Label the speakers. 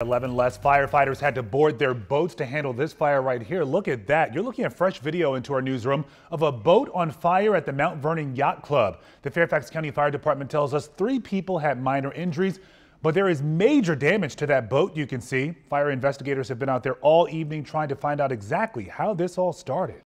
Speaker 1: 11 less firefighters had to board their boats to handle this fire right here. Look at that. You're looking at fresh video into our newsroom of a boat on fire at the Mount Vernon Yacht Club. The Fairfax County Fire Department tells us three people had minor injuries, but there is major damage to that boat you can see. Fire investigators have been out there all evening trying to find out exactly how this all started.